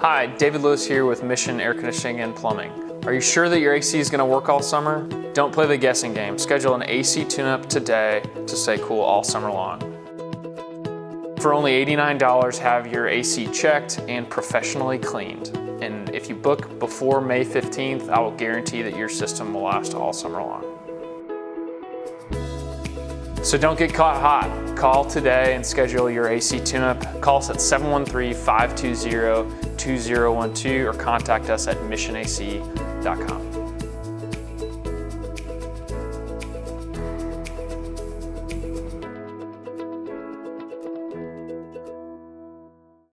Hi, David Lewis here with Mission Air Conditioning and Plumbing. Are you sure that your AC is going to work all summer? Don't play the guessing game. Schedule an AC tune-up today to stay cool all summer long. For only $89, have your AC checked and professionally cleaned. And if you book before May 15th, I will guarantee that your system will last all summer long. So don't get caught hot. Call today and schedule your AC tune-up. Call us at 713-520-2012 or contact us at missionac.com.